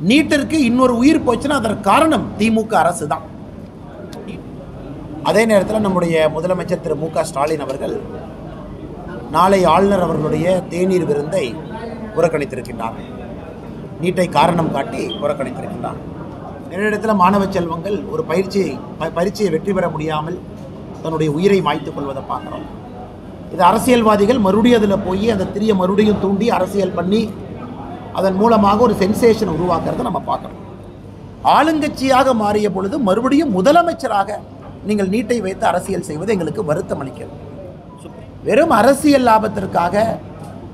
நீட்டிற்கு இன்னொரு உயிர் போச்சுன்னா அதற்கு காரணம் திமுக அரசு தான் அதே நேரத்தில் நம்முடைய முதலமைச்சர் திரு மு க ஸ்டாலின் அவர்கள் நாளை ஆளுநர் அவர்களுடைய தேநீர் விருந்தை புறக்கணித்திருக்கின்றார். நீட்டை காரணம் காட்டி புறக்கணித்திருக்கின்றார். என்னிடத்தில் மாணவ செல்வங்கள் ஒரு பயிற்சியை ப- பரீட்சையை வெற்றி பெற முடியாமல் தன்னுடைய உயிரை மாய்த்து கொள்வதை பார்க்குறோம். இது அரசியல்வாதிகள் மறுபடியும் அதில் போய் அந்த திரிய மறுபடியும் தூண்டி அரசியல் பண்ணி அதன் மூலமாக ஒரு சென்சேஷன் உருவாக்குறதை நம்ம பார்க்குறோம் ஆளுங்கட்சியாக மாறிய பொழுது மறுபடியும் முதலமைச்சராக நீங்கள் நீட்டை வைத்து அரசியல் செய்வது எங்களுக்கு வருத்தம் அளிக்கிறது. வெறும் அரசியல் லாபத்திற்காக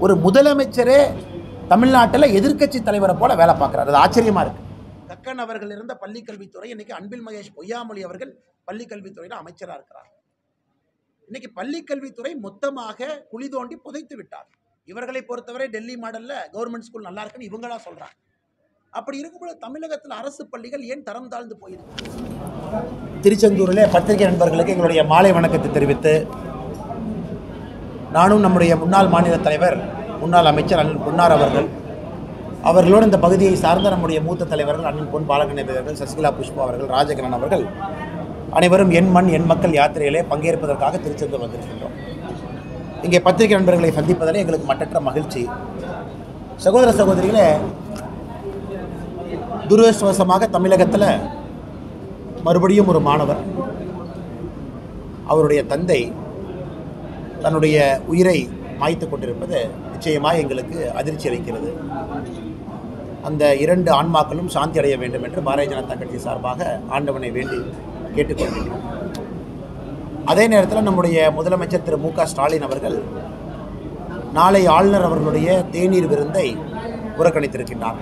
ஒரு முதலமைச்சரே தமிழ்நாட்டில் எதிர்க்கட்சி தலைவரை போல வேலை பார்க்குறாரு. அது ஆச்சரியமா இருக்கு. கக்கன் அவர்கள் இருந்த பள்ளிக்கல்வித்துறை இன்னைக்கு அன்பில் மகேஷ் பொய்யாமொழி அவர்கள் பள்ளிக்கல்வித்துறையில் அமைச்சராக இருக்கிறார். இன்னைக்கு பள்ளிக்கல்வித்துறை மொத்தமாக குழி தோண்டி புதைத்து விட்டார். இவர்களை பொறுத்தவரை டெல்லி மாடலில் கவர்மெண்ட் ஸ்கூல் நல்லா இருக்குன்னு இவங்களா சொல்கிறாங்க அப்படி இருக்கும்போது தமிழகத்தில் அரசு பள்ளிகள் ஏன் தரம் தாழ்ந்து போயிருக்கு திருச்செந்தூரில் பத்திரிகை நண்பர்களுக்கு எங்களுடைய மாலை வணக்கத்தை தெரிவித்து நானும் நம்முடைய முன்னாள் மாநில தலைவர் முன்னாள் அமைச்சர் அண்ணன் பொன்னார் அவர்கள் அவர்களோடு இந்த பகுதியை சார்ந்த நம்முடைய மூத்த தலைவர்கள் அண்ணன் பொன் பாலகணேபதி அவர்கள் சசிகலா புஷ்பா அவர்கள் ராஜகிரண் அவர்கள் அனைவரும் என் மண் என் மக்கள் யாத்திரையிலே பங்கேற்பதற்காக திருச்செந்தூர் வந்திருக்கின்றோம். இங்கே பத்திரிகை நண்பர்களை சந்திப்பதில் எங்களுக்கு மட்டற்ற மகிழ்ச்சி. சகோதர சகோதரிகளே துரதிருஷ்டவசமாக தமிழகத்தில் மறுபடியும் ஒரு மாணவர் அவருடைய தந்தை தன்னுடைய உயிரை மாய்த்து கொண்டிருப்பது நிச்சயமாக எங்களுக்கு அதிர்ச்சி அளிக்கிறது. அந்த இரண்டு ஆன்மாக்களும் சாந்தி அடைய வேண்டும் என்று பாரதிய ஜனதா கட்சி சார்பாக ஆண்டவனை வேண்டி கேட்டுக்கொள்கிறோம் அதே நேரத்தில் நம்முடைய முதலமைச்சர் திரு மு க ஸ்டாலின் அவர்கள் நாளை ஆளுநர் அவர்களுடைய தேநீர் விருந்தை புறக்கணித்திருக்கின்றார்.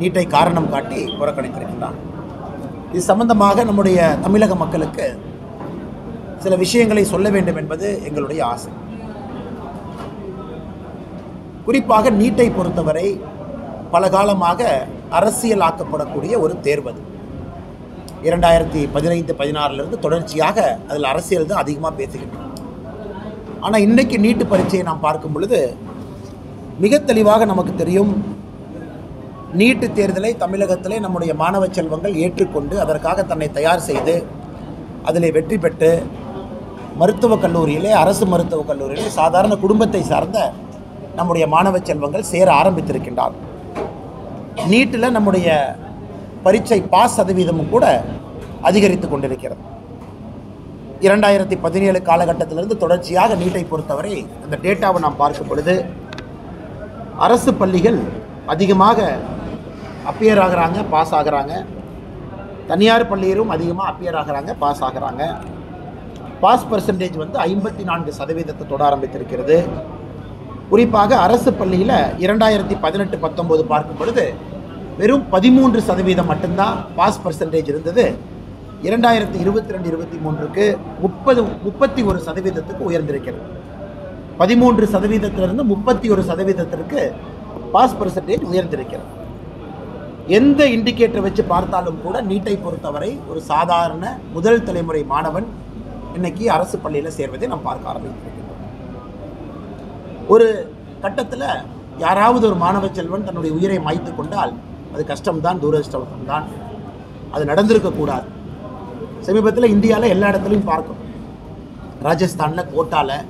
நீட்டை காரணம் காட்டி புறக்கணித்திருக்கின்றார். இது சம்பந்தமாக நம்முடைய தமிழக மக்களுக்கு சில விஷயங்களை சொல்ல வேண்டும் என்பது எங்களுடைய ஆசை. குறிப்பாக நீட்டை பொறுத்தவரை பல காலமாக அரசியலாக்கப்படக்கூடிய ஒரு தேர்வு அது. இரண்டாயிரத்தி பதினைந்து பதினாறுலேருந்து தொடர்ச்சியாக அதில் அரசியல் தான் அதிகமாக பேசுகின்றோம் ஆனால் இன்றைக்கு நீட்டு பரீட்சையை நாம் பார்க்கும் பொழுது மிக தெளிவாக நமக்கு தெரியும் நீட்டு தேர்தலை தமிழகத்திலே நம்முடைய மாணவ செல்வங்கள் ஏற்றுக்கொண்டு அதற்காக தன்னை தயார் செய்து அதில் வெற்றி பெற்று மருத்துவக் கல்லூரியிலே அரசு மருத்துவக் கல்லூரியிலே சாதாரண குடும்பத்தை சார்ந்த நம்முடைய மாணவ செல்வங்கள் சேர ஆரம்பித்திருக்கின்றார் நீட்டில் நம்முடைய பரீட்சை பாஸ் சதவீதமும் கூட அதிகரித்து கொண்டிருக்கிறது. இரண்டாயிரத்தி பதினேழு காலகட்டத்திலிருந்து தொடர்ச்சியாக நீட்டை பொறுத்தவரை அந்த டேட்டாவை நாம் பார்க்கும் பொழுது அரசு பள்ளிகள் அதிகமாக அப்பியர் ஆகுறாங்க பாஸ் ஆகிறாங்க. தனியார் பள்ளியிலும் அதிகமாக அப்பியர் ஆகுறாங்க பாஸ் ஆகுறாங்க. பாஸ் பர்சன்டேஜ் வந்து ஐம்பத்தி நான்கு சதவீதத்தை தொட ஆரம்பித்திருக்கிறது. குறிப்பாக அரசு பள்ளியில் இரண்டாயிரத்தி பதினெட்டு பத்தொம்போது பார்க்கும் பொழுது வெறும் பதிமூன்று சதவீதம் மட்டும்தான் பாஸ் பர்சன்டேஜ் இருந்தது. இரண்டாயிரத்தி இருபத்தி ரெண்டு இருபத்தி மூன்றுக்கு முப்பது முப்பத்தி ஒரு சதவீதத்துக்கு உயர்ந்திருக்கிறது. பதிமூன்று சதவீதத்திலிருந்து முப்பத்தி ஒரு சதவீதத்திற்கு பாஸ் பர்சன்டேஜ் உயர்ந்திருக்கிறது. எந்த இண்டிகேட்டர் வச்சு பார்த்தாலும் கூட நீட்டை பொறுத்தவரை ஒரு சாதாரண முதல் தலைமுறை மாணவன் இன்னைக்கு அரசு பள்ளியில் சேர்வதை நாம் பார்க்க ஆரம்பித்திருக்கிறோம் ஒரு கட்டத்தில் யாராவது ஒரு மாணவ செல்வன் தன்னுடைய உயிரை மாய்த்து கொண்டால் அது கஷ்டம்தான் துரதிருஷ்டவசம் தான் அது நடந்திருக்கக்கூடாது. சமீபத்தில் இந்தியாவில் எல்லா இடத்துலையும் பார்க்கும் ராஜஸ்தானில் கோட்டாவில்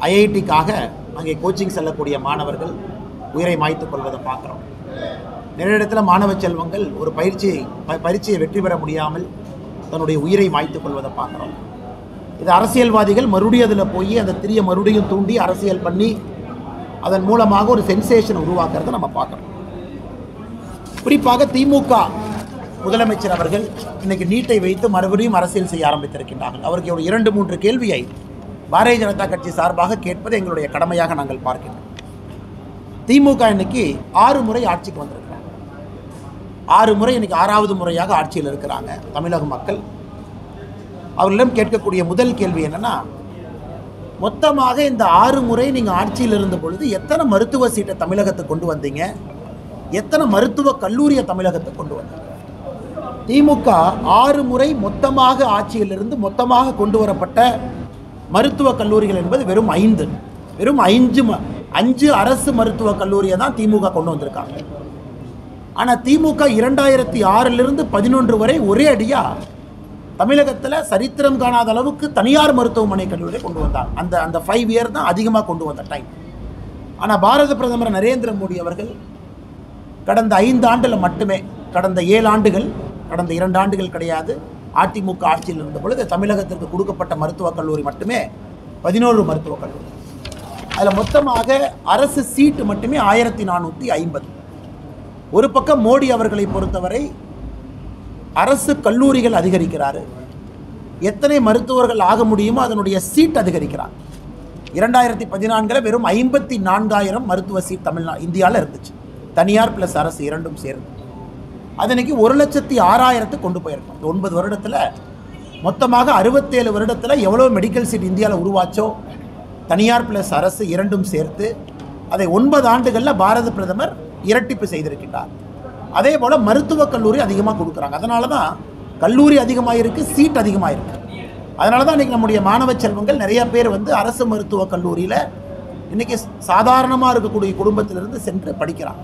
ஐஐடிக்காக அங்கே கோச்சிங் செல்லக்கூடிய மாணவர்கள் உயிரை மாய்த்துக் கொள்வதை பார்க்குறோம். நிறைய இடத்துல மாணவ செல்வங்கள் ஒரு பயிற்சியை ப- பரீட்சையை வெற்றி பெற முடியாமல் தன்னுடைய உயிரை மாய்த்துக் கொள்வதை பார்க்குறோம். இது அரசியல்வாதிகள் மறுபடியும் அதில் போய் அந்த திரிய மறுபடியும் தூண்டி அரசியல் பண்ணி அதன் மூலமாக ஒரு சென்சேஷன் உருவாக்குறத நம்ம பார்க்குறோம். குறிப்பாக திமுக முதலமைச்சர் அவர்கள் இன்னைக்கு நீட்டை வைத்து மறுபடியும் அரசியல் செய்ய ஆரம்பித்திருக்கின்றார்கள். அவருக்கு ஒரு இரண்டு மூன்று கேள்வியை பாரதிய ஜனதா கட்சி சார்பாக கேட்பது எங்களுடைய கடமையாக நாங்கள் பார்க்கிறோம் திமுக இன்னைக்கு ஆறு முறை ஆட்சிக்கு வந்திருக்கிறாங்க. ஆறு முறை இன்னைக்கு ஆறாவது முறையாக ஆட்சியில் இருக்கிறாங்க தமிழக மக்கள். அவர்களிடம் கேட்கக்கூடிய முதல் கேள்வி என்னன்னா மொத்தமாக இந்த ஆறு முறை நீங்கள் ஆட்சியில் இருந்த பொழுது எத்தனை மருத்துவ சீட்டை தமிழகத்துக்கு கொண்டு வந்தீங்க? எத்தனை மருத்துவ கல்லூரியை தமிழகத்தை கொண்டு வந்தார் திமுக ஆறு முறை மொத்தமாக ஆட்சியிலிருந்து மொத்தமாக கொண்டு வரப்பட்ட மருத்துவக் கல்லூரிகள் என்பது வெறும் ஐந்து. வெறும் ஐந்து ம- அஞ்சு அரசு மருத்துவக் கல்லூரியை தான் திமுக கொண்டு வந்திருக்காங்க. ஆனால் திமுக இரண்டாயிரத்தி ஆறிலிருந்து பதினொன்று வரை ஒரே அடியாக தமிழகத்தில் சரித்திரம் காணாத அளவுக்கு தனியார் மருத்துவமனை கல்லூரியை கொண்டு வந்தாங்க. அந்த அந்த ஃபைவ் இயர் தான் அதிகமாக கொண்டு வந்த டைம் ஆனால் பாரத பிரதமர் நரேந்திர மோடி அவர்கள் கடந்த ஐந்து ஆண்டில் மட்டுமே கடந்த ஏழு ஆண்டுகள் கடந்த இரண்டு ஆண்டுகள் கிடையாது. அதிமுக ஆட்சியில் இருந்த பொழுது தமிழகத்திற்கு கொடுக்கப்பட்ட மருத்துவக் கல்லூரி மட்டுமே பதினோரு மருத்துவக் கல்லூரி. அதில் மொத்தமாக அரசு சீட்டு மட்டுமே ஆயிரத்தி நானூற்றி ஐம்பது. ஒரு பக்கம் மோடி அவர்களை பொறுத்தவரை அரசு கல்லூரிகள் அதிகரிக்கிறார். எத்தனை மருத்துவர்கள் ஆக முடியுமோ அதனுடைய சீட் அதிகரிக்கிறார். இரண்டாயிரத்தி பதினான்கில் வெறும் ஐம்பத்தி நான்காயிரம் மருத்துவ சீட் தமிழ்நா இந்தியாவில் இருந்துச்சு. தனியார் ப்ளஸ் அரசு இரண்டும் சேர்ந்து. அதனைக்கு ஒரு லட்சத்தி ஆறாயிரத்து கொண்டு போயிருக்கோம். இந்த ஒன்பது வருடத்தில் மொத்தமாக அறுபத்தேழு வருடத்தில் எவ்வளோ மெடிக்கல் சீட் இந்தியாவில் உருவாச்சோ தனியார் ப்ளஸ் அரசு இரண்டும் சேர்த்து அதை ஒன்பது ஆண்டுகளில் பாரத பிரதமர் இரட்டிப்பு செய்திருக்கின்றார். அதே போல் மருத்துவக் கல்லூரி அதிகமாக கொடுக்குறாங்க. அதனால தான் கல்லூரி அதிகமாக இருக்குது சீட் அதிகமாக இருக்குது அதனால தான் இன்றைக்கி நம்முடைய மாணவ செல்வங்கள் நிறைய பேர் வந்து அரசு மருத்துவக் கல்லூரியில் இன்றைக்கி சாதாரணமாக இருக்கக்கூடிய குடும்பத்திலிருந்து சென்று படிக்கிறாங்க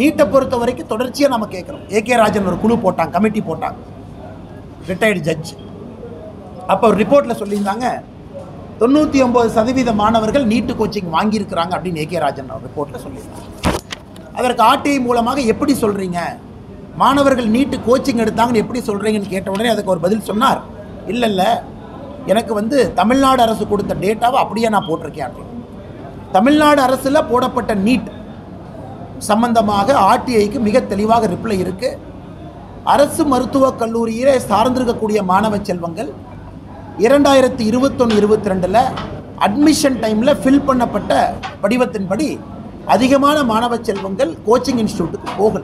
நீட்டை பொறுத்த வரைக்கும் தொடர்ச்சியாக நம்ம கேட்குறோம். ஏகே ராஜன் ஒரு குழு போட்டாங்க கமிட்டி போட்டாங்க ரிட்டையர்டு ஜட்ஜ் அப்போ ஒரு ரிப்போர்ட்டில் சொல்லியிருந்தாங்க தொண்ணூற்றி ஒம்பது சதவீத மாணவர்கள் நீட்டு கோச்சிங் வாங்கியிருக்கிறாங்க அப்படின்னு ஏகே ராஜன் ரிப்போர்ட்டில் சொல்லியிருந்தாங்க. அதற்கு ஆர்டிஐ மூலமாக எப்படி சொல்கிறீங்க மாணவர்கள் நீட்டு கோச்சிங் எடுத்தாங்கன்னு எப்படி சொல்கிறீங்கன்னு கேட்ட உடனே அதுக்கு ஒரு பதில் சொன்னார். இல்லை இல்லை எனக்கு வந்து தமிழ்நாடு அரசு கொடுத்த டேட்டாவை அப்படியே நான் போட்டிருக்கேன் அப்படின்னு. தமிழ்நாடு அரசில் போடப்பட்ட நீட் சம்பந்தமாக ஆர்டிஐக்கு மிக தெளிவாக ரிப்ளை இருக்குது அரசு மருத்துவக் கல்லூரியிலே சார்ந்திருக்கக்கூடிய மாணவ செல்வங்கள் இரண்டாயிரத்தி இருபத்தொன்று இருபத்தி ரெண்டில் அட்மிஷன் டைமில் ஃபில் பண்ணப்பட்ட படிவத்தின்படி அதிகமான மாணவ செல்வங்கள் கோச்சிங் இன்ஸ்டியூட்டுக்கு போகல.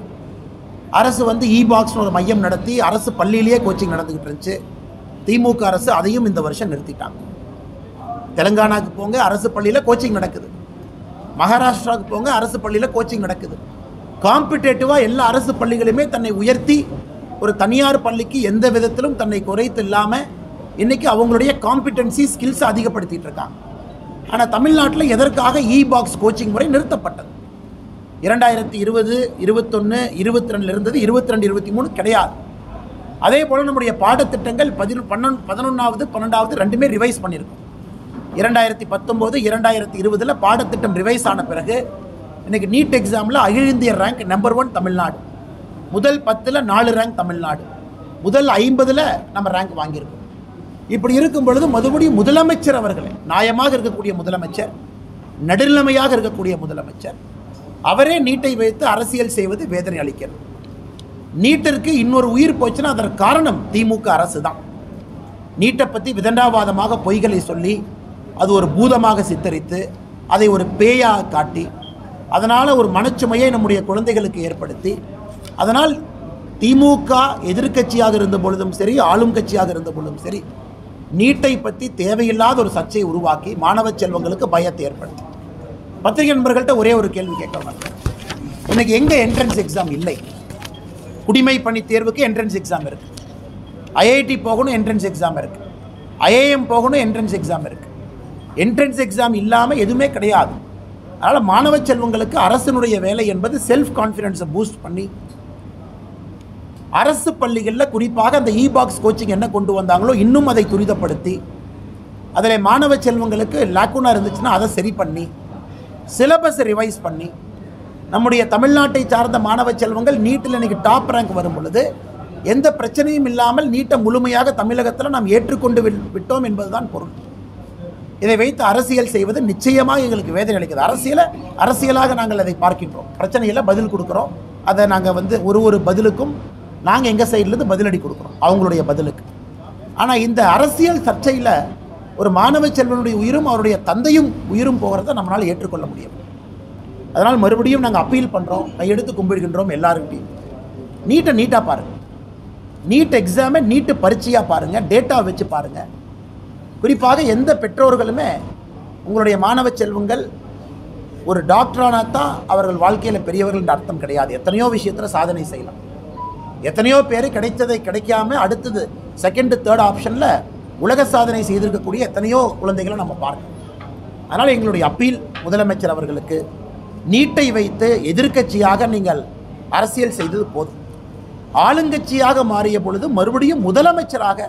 அரசு வந்து இ பாக்ஸ்னு ஒரு மையம் நடத்தி அரசு பள்ளியிலேயே கோச்சிங் நடந்துக்கிட்டு இருந்துச்சு. திமுக அரசு அதையும் இந்த வருஷம் நிறுத்திட்டாங்க. தெலுங்கானாக்கு போங்க அரசு பள்ளியில் கோச்சிங் நடக்குது. மகாராஷ்டிராவுக்கு போங்க அரசு பள்ளியில் கோச்சிங் நடக்குது. காம்படேட்டிவாக எல்லா அரசு பள்ளிகளுமே தன்னை உயர்த்தி ஒரு தனியார் பள்ளிக்கு எந்த விதத்திலும் தன்னை குறைத்து இல்லாமல் இன்றைக்கி அவங்களுடைய காம்பிடன்சி ஸ்கில்ஸ் அதிகப்படுத்திகிட்டு இருக்காங்க. ஆனால் தமிழ்நாட்டில் எதற்காக இ பாக்ஸ் கோச்சிங் முறை நிறுத்தப்பட்டது? இரண்டாயிரத்தி இருபது இருபத்தொன்று இருபத்தி ரெண்டில் இருந்தது இருபத்தி ரெண்டு இருபத்தி மூணு கிடையாது. அதே போல் நம்முடைய பாடத்திட்டங்கள் பதினொ பன்னெண்டு பதினொன்றாவது பன்னெண்டாவது ரெண்டுமே ரிவைஸ் பண்ணியிருக்கோம். இரண்டாயிரத்தி பத்தொம்போது இரண்டாயிரத்தி இருபதில் பாடத்திட்டம் ரிவைஸ் ஆன பிறகு இன்னைக்கு நீட் எக்ஸாமில் அகில இந்திய ரேங்க் நம்பர் ஒன் தமிழ்நாடு. முதல் பத்தில் நாலு ரேங்க் தமிழ்நாடு. முதல் ஐம்பதில் நம்ம ரேங்க் வாங்கியிருக்கோம். இப்படி இருக்கும் பொழுது மறுபடியும் முதலமைச்சர் அவர்களே நியாயமாக இருக்கக்கூடிய முதலமைச்சர் நடுநிலைமையாக இருக்கக்கூடிய முதலமைச்சர் அவரே நீட்டை வைத்து அரசியல் செய்வது வேதனை அளிக்கிறது. நீட்டிற்கு இன்னொரு உயிர் போச்சுன்னா அதற்கு காரணம் திமுக அரசு தான் நீட்டை பற்றி விதண்டாவாதமாக பொய்களை சொல்லி அது ஒரு பூதமாக சித்தரித்து அதை ஒரு பேயாக காட்டி அதனால் ஒரு மனச்சுமையை நம்முடைய குழந்தைகளுக்கு ஏற்படுத்தி அதனால் திமுக எதிர்க்கட்சியாக இருந்த பொழுதும் சரி ஆளும் கட்சியாக இருந்த பொழுதும் சரி நீட்டை பற்றி தேவையில்லாத ஒரு சர்ச்சையை உருவாக்கி மாணவ செல்வங்களுக்கு பயத்தை ஏற்படுத்தி. பத்திரிகை நண்பர்கள்ட்ட ஒரே ஒரு கேள்வி கேட்க இன்னைக்கு எங்கே என்ட்ரன்ஸ் எக்ஸாம் இல்லை? குடிமை பணி தேர்வுக்கு என்ட்ரன்ஸ் எக்ஸாம் இருக்குது ஐஐடி போகணும் என்ட்ரன்ஸ் எக்ஸாம் இருக்குது ஐஏஎம் போகணும் என்ட்ரன்ஸ் எக்ஸாம் இருக்குது என்ட்ரன்ஸ் எக்ஸாம் இல்லாமல் எதுவுமே கிடையாது. அதனால் மாணவ செல்வங்களுக்கு அரசனுடைய வேலை என்பது செல்ஃப் கான்ஃபிடென்ஸை பூஸ்ட் பண்ணி அரசு பள்ளிகளில் குறிப்பாக அந்த இ பாக்ஸ் கோச்சிங் என்ன கொண்டு வந்தாங்களோ இன்னும் அதை துரிதப்படுத்தி அதில் மாணவ செல்வங்களுக்கு லாக்குனாக இருந்துச்சுன்னா அதை சரி பண்ணி சிலபஸை ரிவைஸ் பண்ணி நம்முடைய தமிழ்நாட்டை சார்ந்த மாணவ செல்வங்கள் நீட்டில் இன்னைக்கு டாப் ரேங்க் வரும் பொழுது எந்த பிரச்சனையும் இல்லாமல் நீட்டை முழுமையாக தமிழகத்தில் நாம் ஏற்றுக்கொண்டு விட்டோம் என்பதுதான் பொருள். இதை வைத்து அரசியல் செய்வது நிச்சயமாக எங்களுக்கு வேதனை அளிக்குது அரசியலை அரசியலாக நாங்கள் அதை பார்க்கின்றோம். பிரச்சனையில் பதில் கொடுக்குறோம். அதை நாங்கள் வந்து ஒரு ஒரு பதிலுக்கும் நாங்கள் எங்கள் சைட்லேருந்து பதிலடி கொடுக்குறோம். அவங்களுடைய பதிலுக்கு. ஆனால் இந்த அரசியல் சர்ச்சையில் ஒரு மாணவ செல்வனுடைய உயிரும் அவருடைய தந்தையும் உயிரும் போகிறத நம்மளால் ஏற்றுக்கொள்ள முடியும் அதனால் மறுபடியும் நாங்கள் அப்பீல் பண்ணுறோம் கையெடுத்து கும்பிடுகின்றோம் எல்லாருக்கிட்டையும் நீட்டை நீட்டாக பாருங்கள் நீட் எக்ஸாமை நீட்டு பரீட்சையாக பாருங்கள் டேட்டா வச்சு பாருங்கள் குறிப்பாக எந்த பெற்றோர்களுமே உங்களுடைய மாணவ செல்வங்கள் ஒரு டாக்டரானா தான் அவர்கள் வாழ்க்கையில் பெரியவர்கள் என்ற அர்த்தம் கிடையாது. எத்தனையோ விஷயத்தில் சாதனை செய்யலாம். எத்தனையோ பேர் கிடைத்ததை கிடைக்காம அடுத்தது செகண்ட் தேர்ட் ஆப்ஷனில் உலக சாதனை செய்திருக்கக்கூடிய எத்தனையோ குழந்தைகளை நம்ம பார்க்கணும். அதனால் எங்களுடைய அப்பீல் முதலமைச்சர் அவர்களுக்கு நீட்டை வைத்து எதிர்க்கட்சியாக நீங்கள் அரசியல் செய்தது போதும். ஆளுங்கட்சியாக மாறிய பொழுது மறுபடியும் முதலமைச்சராக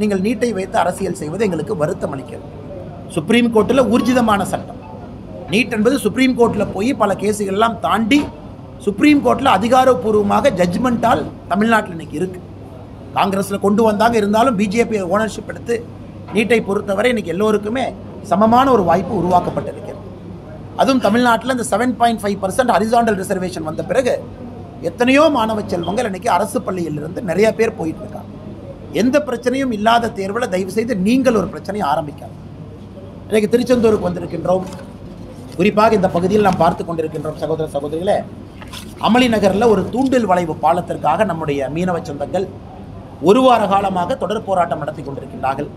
நீங்கள் நீட்டை வைத்து அரசியல் செய்வது எங்களுக்கு வருத்தம் அளிக்கிறது. சுப்ரீம் கோர்ட்டில் ஊர்ஜிதமான சட்டம். நீட் என்பது சுப்ரீம் கோர்ட்டில் போய் பல கேஸுகள்லாம் தாண்டி சுப்ரீம் கோர்ட்டில் அதிகாரப்பூர்வமாக ஜட்ஜ்மெண்ட்டால் தமிழ்நாட்டில் இன்னைக்கு இருக்குது காங்கிரஸில் கொண்டு வந்தாங்க இருந்தாலும் பிஜேபி ஓனர்ஷிப் எடுத்து நீட்டை பொறுத்தவரை இன்னைக்கு எல்லோருக்குமே சமமான ஒரு வாய்ப்பு உருவாக்கப்பட்டிருக்கிறது. அதுவும் தமிழ்நாட்டில் இந்த seven point five percent horizontal reservation வந்த பிறகு எத்தனையோ மாணவ செல்வங்கள் இன்னைக்கு அரசு பள்ளியிலிருந்து நிறைய பேர் போயிட்டு இருக்காங்க. எந்த பிரச்சனையும் இல்லாத தேர்வில் தயவு செய்து நீங்கள் ஒரு பிரச்சனையை ஆரம்பிக்காது இன்றைக்கு திருச்செந்தூருக்கு வந்திருக்கின்றோம். குறிப்பாக இந்த பகுதியில் நாம் பார்த்து கொண்டிருக்கின்றோம் சகோதர சகோதரிகளே. அமளி நகரில் ஒரு தூண்டில் வளைவு பாலத்திற்காக நம்முடைய மீனவ சொந்தங்கள் ஒரு வார காலமாக தொடர் போராட்டம் நடத்தி கொண்டிருக்கின்றார்கள்.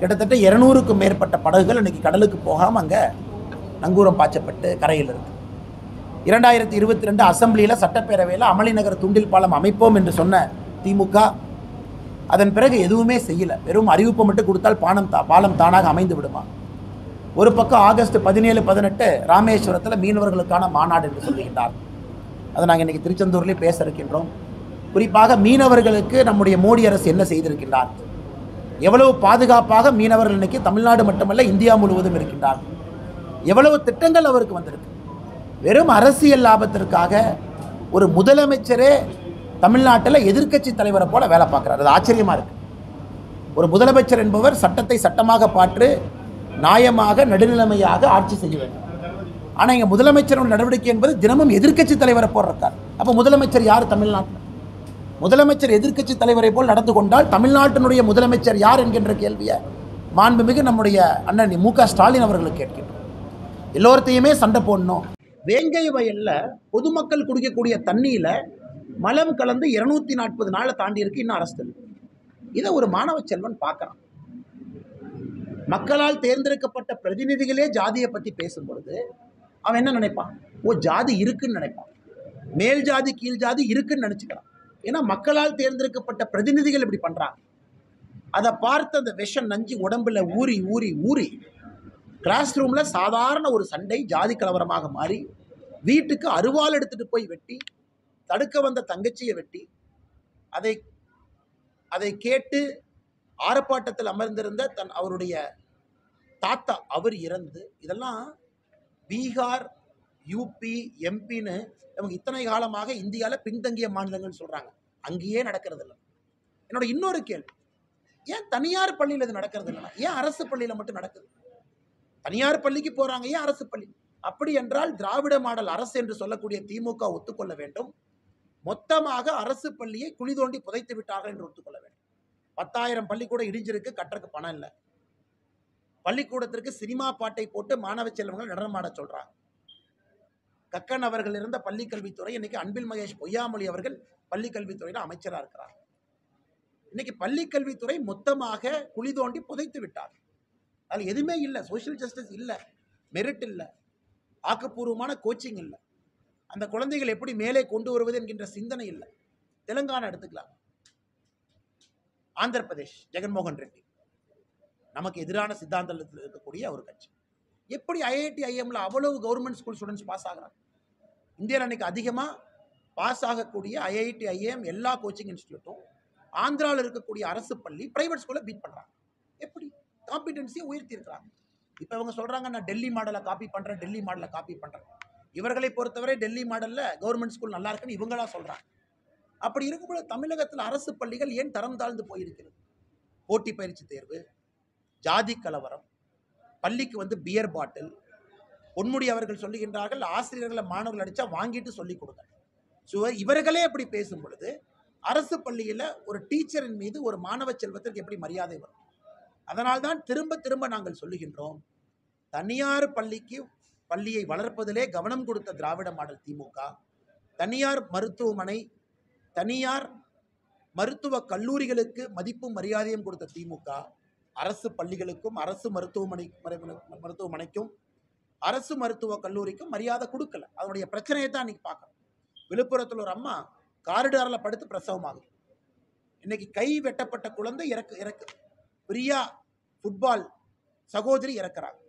கிட்டத்தட்ட இருநூறுக்கும் மேற்பட்ட படகுகள் இன்னைக்கு கடலுக்கு போகாமல் அங்கே நங்கூரம் பாய்ச்சப்பட்டு கரையில் இருக்கு. இரண்டாயிரத்தி இருபத்தி ரெண்டு அசம்பிளியில் சட்டப்பேரவையில் அமளி நகர் தூண்டில் பாலம் அமைப்போம் என்று சொன்ன திமுக அதன் பிறகு எதுவுமே செய்யல. வெறும் அறிவிப்பு மட்டும் கொடுத்தால் பானம் தா பாலம் தானாக அமைந்து விடுமா? ஒரு பக்கம் ஆகஸ்ட் பதினேழு பதினெட்டு ராமேஸ்வரத்தில் மீனவர்களுக்கான மாநாடு என்று சொல்லுகின்றார். அதை நாங்கள் இன்றைக்கி திருச்செந்தூர்லேயே பேச இருக்கின்றோம். குறிப்பாக மீனவர்களுக்கு நம்முடைய மோடி அரசு என்ன செய்திருக்கின்றார்? எவ்வளவு பாதுகாப்பாக மீனவர்கள் இன்றைக்கி தமிழ்நாடு மட்டுமல்ல இந்தியா முழுவதும் இருக்கின்றார். எவ்வளவு திட்டங்கள் அவருக்கு வந்திருக்கு. வெறும் அரசியல் லாபத்திற்காக ஒரு முதலமைச்சரே தமிழ்நாட்டில் எதிர்க்கட்சி தலைவரை போல வேலை பார்க்குறாரு. அது ஆச்சரியமா இருக்கு. ஒரு முதலமைச்சர் என்பவர் சட்டத்தை சட்டமாக பாற்று நியாயமாக நடுநிலைமையாக ஆட்சி செய்ய வேண்டும். ஆனால் இங்கே முதலமைச்சரோட நடவடிக்கை என்பது தினமும் எதிர்க்கட்சி தலைவரை போடுறார் அப்போ முதலமைச்சர் யார் தமிழ்நாட்டில்? முதலமைச்சர் எதிர்க்கட்சி தலைவரை போல் நடந்து கொண்டால் தமிழ்நாட்டினுடைய முதலமைச்சர் யார் என்கின்ற கேள்வியை மாண்புமிகு நம்முடைய அண்ணன் மு க ஸ்டாலின் அவர்களுக்கு கேட்கின்றோம். எல்லோர்த்தையுமே சண்டை போடணும். வேங்கை வயல்ல பொதுமக்கள் குடிக்கக்கூடிய தண்ணியில் மலம் கலந்து இருநூத்தி நாற்பது நாளை தாண்டி இருக்கு இன்னும் அரசு இல்லை. இதை ஒரு மாணவ செல்வன் பார்க்குறான். மக்களால் தேர்ந்தெடுக்கப்பட்ட பிரதிநிதிகளே ஜாதியை பற்றி பேசும் பொழுது அவன் என்ன நினைப்பான்? ஓ ஜாதி இருக்குன்னு நினைப்பான். மேல் ஜாதி கீழ் ஜாதி இருக்குன்னு நினச்சிக்கிறான். ஏன்னா மக்களால் தேர்ந்தெடுக்கப்பட்ட பிரதிநிதிகள் இப்படி பண்ணுறாங்க அதை பார்த்து அந்த விஷம் நஞ்சு உடம்புல ஊறி ஊறி ஊறி கிளாஸ் ரூமில் சாதாரண ஒரு சண்டை ஜாதி கலவரமாக மாறி வீட்டுக்கு அருவாள் எடுத்துகிட்டு போய் வெட்டி தடுக்க வந்த தங்கச்சியை வெட்டி அதை அதை கேட்டு ஆர்ப்பாட்டத்தில் அமர்ந்திருந்த தன் அவருடைய தாத்தா அவர் இறந்து. இதெல்லாம் பீகார் யூபி எம்பின்னு இவங்க இத்தனை காலமாக இந்தியாவில் பின்தங்கிய மாநிலங்கள் சொல்கிறாங்க அங்கேயே நடக்கிறது இல்லை என்னோட இன்னொரு கேள்வி ஏன் தனியார் பள்ளியில் இது நடக்கிறது இல்லைனா ஏன் அரசு பள்ளியில் மட்டும் நடக்குது? தனியார் பள்ளிக்கு போகிறாங்க ஏன் அரசு பள்ளி? அப்படி என்றால் திராவிட மாடல் அரசு என்று சொல்லக்கூடிய திமுக ஒத்துக்கொள்ள வேண்டும். மொத்தமாக அரசு பள்ளியை குழி தோண்டி புதைத்து விட்டார்கள் என்று ஒத்துக்கொள்ள வேண்டும். பத்தாயிரம் பள்ளிக்கூடம் இடிஞ்சிருக்கு கட்டுறதுக்கு பணம் இல்லை. பள்ளிக்கூடத்திற்கு சினிமா பாட்டை போட்டு மாணவ செல்வங்கள் நடனமாட சொல்றாங்க. கக்கன் அவர்கள் இருந்த பள்ளிக்கல்வித்துறை இன்னைக்கு அன்பில் மகேஷ் பொய்யாமொழி அவர்கள் பள்ளிக்கல்வித்துறையில் அமைச்சராக இருக்கிறார். இன்னைக்கு பள்ளிக்கல்வித்துறை மொத்தமாக குழி தோண்டி புதைத்து விட்டார். அதில் எதுவுமே இல்லை சோஷியல் ஜஸ்டிஸ் இல்லை மெரிட் இல்லை ஆக்கப்பூர்வமான கோச்சிங் இல்லை. அந்த குழந்தைகள் எப்படி மேலே கொண்டு வருவது என்கின்ற சிந்தனை இல்லை. தெலுங்கானா எடுத்துக்கலாம். ஆந்திர பிரதேஷ் ஜெகன்மோகன் ரெட்டி. நமக்கு எதிரான சித்தாந்தத்தில் இருக்கக்கூடிய ஒரு கட்சி. எப்படி ஐஐடி ஐஎம்ல அவ்வளவு கவர்மெண்ட் ஸ்கூல் ஸ்டூடெண்ட்ஸ் பாஸ் ஆகுறாங்க? இந்தியாவில் அன்னைக்கு அதிகமாக பாஸ் ஆகக்கூடிய ஐஐடி ஐஎம் எல்லா கோச்சிங் இன்ஸ்டியூட்டும் ஆந்திராவில் இருக்கக்கூடிய அரசு பள்ளி பிரைவேட் ஸ்கூலில் பீட் பண்ணுறாங்க எப்படி? காம்பிடென்சியை உயர்த்தி இருக்கிறாங்க. இப்போ இவங்க சொல்கிறாங்க நான் டெல்லி மாடலை காப்பி பண்ணுறேன் டெல்லி மாடலை காப்பி பண்ணுறேன் இவர்களை பொறுத்தவரை டெல்லி மாடலில் கவர்மெண்ட் ஸ்கூல் நல்லா இருக்குன்னு இவங்களா சொல்கிறாங்க அப்படி இருக்கும்போது தமிழகத்தில் அரசு பள்ளிகள் ஏன் தரம் தாழ்ந்து போயிருக்கிறது? போட்டி பயிற்சி தேர்வு ஜாதி கலவரம் பள்ளிக்கு வந்து பியர் பாட்டில் பொன்முடி அவர்கள் சொல்லுகின்றார்கள் ஆசிரியர்களை மாணவர்கள் அடித்தா வாங்கிட்டு சொல்லிக் கொடுங்க. ஸோ இவர்களே அப்படி பேசும் பொழுது அரசு பள்ளியில் ஒரு டீச்சரின் மீது ஒரு மாணவ செல்வத்திற்கு எப்படி மரியாதை வரும்? அதனால்தான் திரும்ப திரும்ப நாங்கள் சொல்லுகின்றோம் தனியார் பள்ளிக்கு பள்ளியை வளர்ப்பதிலே கவனம் கொடுத்த திராவிட மாடல் திமுக. தனியார் மருத்துவமனை தனியார் மருத்துவ கல்லூரிகளுக்கு மதிப்பும் மரியாதையும் கொடுத்த திமுக அரசு பள்ளிகளுக்கும் அரசு மருத்துவமனை மரு- மருத்துவமனைக்கும் அரசு மருத்துவ கல்லூரிக்கும் மரியாதை கொடுக்கல. அதனுடைய பிரச்சனையை தான் இன்னைக்கு பார்க்கணும் விழுப்புரத்தில் ஒரு அம்மா காரிடாரில் படுத்து பிரசவமாகுது. இன்னைக்கு கை வெட்டப்பட்ட குழந்தை இறக்கு இறக்கு. பிரியா ஃபுட்பால் சகோதரி இறக்குறாங்க.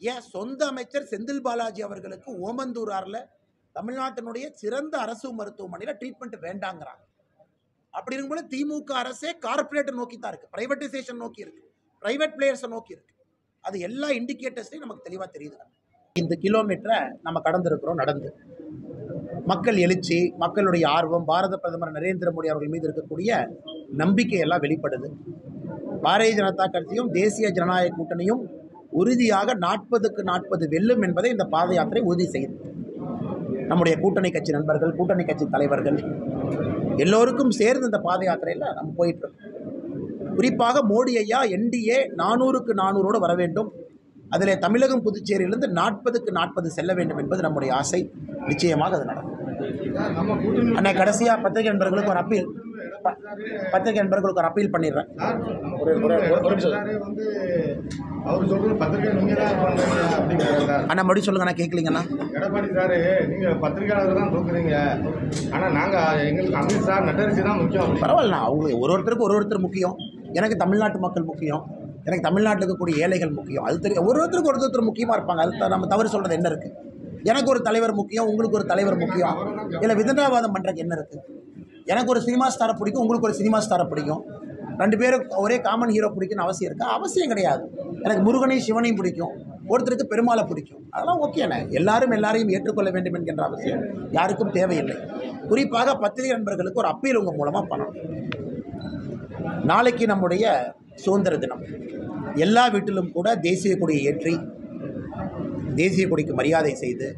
ஏன் சொந்த அமைச்சர் செந்தில் பாலாஜி அவர்களுக்கு ஓமந்தூராரில் தமிழ்நாட்டினுடைய சிறந்த அரசு மருத்துவமனையில் ட்ரீட்மெண்ட் வேண்டாங்கிறாங்க. அப்படி இருக்கும்போது திமுக அரசே கார்ப்பரேட்டை நோக்கி தான் இருக்கு. பிரைவேட்டைசேஷன் நோக்கி இருக்கு. பிரைவேட் பிளேயர்ஸை நோக்கி இருக்கு. அது எல்லா இண்டிகேட்டர்ஸ்லையும் நமக்கு தெளிவாக தெரியுது. இந்த கிலோமீட்டரை நம்ம கடந்திருக்கிறோம் நடந்து. மக்கள் எழுச்சி மக்களுடைய ஆர்வம் பாரத பிரதமர் நரேந்திர மோடி அவர்கள் மீது இருக்கக்கூடிய நம்பிக்கையெல்லாம் வெளிப்படுது. பாரதிய ஜனதா கட்சியும் தேசிய ஜனநாயக கூட்டணியும் உறுதியாக நாற்பதுக்கு நாற்பது வெல்லும் என்பதை இந்த பாத யாத்திரை உறுதி செய்யும் நம்முடைய கூட்டணி கட்சி நண்பர்கள் கூட்டணி கட்சி தலைவர்கள் எல்லோருக்கும் சேர்ந்து இந்த பாத யாத்திரையில் நம்ம போயிட்டுருக்கோம். குறிப்பாக மோடி ஐயா என்டிஏ நானூறுக்கு நானூறோடு வர வேண்டும். அதில் தமிழகம் புதுச்சேரியிலிருந்து நாற்பதுக்கு நாற்பது செல்ல வேண்டும் என்பது நம்முடைய ஆசை. நிச்சயமாக அது நடக்கும். அண்ணா கடைசியாக பத்திரிகை நண்பர்களுக்கு ஒரு அப்பீல். பத்திரிகை நண்பர்களுக்கு ஒரு அப்பீல் பண்ணிடுறேன். ஒரு ஒரு நிமிஷம் அவர் சொல்றது பத்திரிகை தான் அண்ணா மறுபடியும் சொல்லுங்க நான் கேட்கலீங்கண்ணா. எடப்பாடி சார் நீங்க பத்திரிகையாளர் தான் தூக்குறீங்க. ஆனா நாங்க எங்களுக்கு அமித் சார் நட்டரிசி தான் முக்கியம் பரவாயில்ல அவங்களுக்கு ஒரு ஒருத்தருக்கு ஒரு ஒருத்தர் முக்கியம். எனக்கு தமிழ்நாட்டு மக்கள் முக்கியம். எனக்கு தமிழ்நாட்டில் இருக்கக்கூடிய ஏழைகள் முக்கியம். அது தெரியும் ஒரு ஒருத்தருக்கு ஒரு ஒருத்தர் முக்கியமாக இருப்பாங்க. அது நம்ம தவறு சொல்கிறது என்ன இருக்குது எனக்கு ஒரு தலைவர் முக்கியம் உங்களுக்கு ஒரு தலைவர் முக்கியம். இல்லை விதண்டாவாதம் பண்ணுறதுக்கு என்ன இருக்குது எனக்கு ஒரு சினிமா ஸ்டாரை பிடிக்கும் உங்களுக்கு ஒரு சினிமா ஸ்டாரை பிடிக்கும். ரெண்டு பேரும் ஒரே காமன் ஹீரோ பிடிக்கும்னு அவசியம் இருக்கா? அவசியம் கிடையாது. எனக்கு முருகனையும் சிவனையும் பிடிக்கும். ஒருத்தருக்கு பெருமாளை பிடிக்கும். அதெல்லாம் ஓகேண்ணே எல்லாரும் எல்லாரையும் ஏற்றுக்கொள்ள வேண்டும் என்கின்ற அவசியம் யாருக்கும் தேவையில்லை. குறிப்பாக பத்திரிகை நண்பர்களுக்கு ஒரு அப்பீல் உங்கள் மூலமாக பண்ணணும் நாளைக்கு நம்முடைய சுதந்திர தினம். எல்லா வீட்டிலும் கூட தேசிய கொடியை ஏற்றி தேசிய கொடிக்கு மரியாதை செய்து